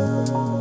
Música